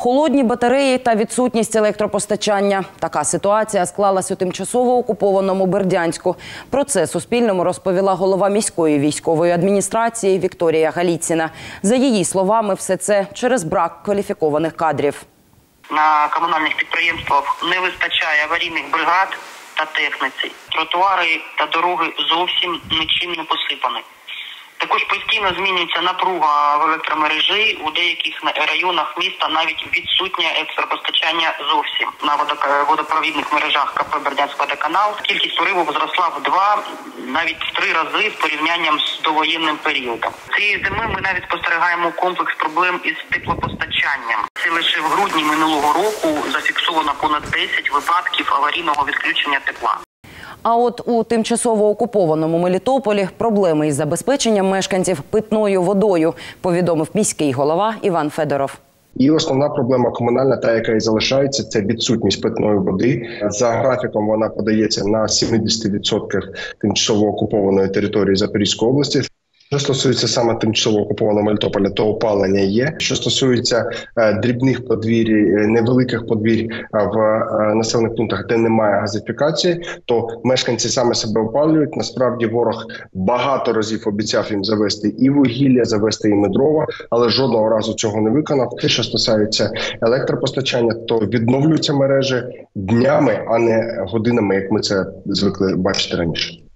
Холодні батареї та відсутність електропостачання. Така ситуація склалась у тимчасово окупованому Бердянську. Про це Суспільному розповіла голова міської військової адміністрації Вікторія Галіціна. За її словами, все це через брак кваліфікованих кадрів. На комунальних підприємствах не вистачає аварійних бригад та техніці. Тротуари та дороги зовсім нічим не посипані. Також постійно змінюється напруга в електромережі. У деяких районах міста навіть відсутнє електропостачання зовсім на водока- водопровідних мережах КП Бердянськводоканал. Кількість пориву зросла в два, навіть в три рази з порівнянням з довоєнним періодом. Цієї зими ми навіть спостерігаємо комплекс проблем із теплопостачанням. Це лише в грудні минулого року зафіксовано понад 10 випадків аварійного відключення тепла. А от у тимчасово окупованому Мелітополі проблеми із забезпеченням мешканців питною водою, повідомив міський голова Іван Федоров. І основна проблема комунальна, та яка і залишається, це відсутність питної води. За графіком вона подається на 70% тимчасово окупованої території Запорізької області. Що стосується саме тимчасово окупованого Мелітополя, то опалення є. Що стосується е, дрібних подвір'ї, е, невеликих подвір'я в е, населених пунктах, де немає газифікації, то мешканці саме себе опалюють. Насправді ворог багато разів обіцяв їм завести і вугілля, завести і дрова, але жодного разу цього не виконав. Те, що стосується електропостачання, то відновлюються мережі днями, а не годинами, як ми це звикли бачити раніше.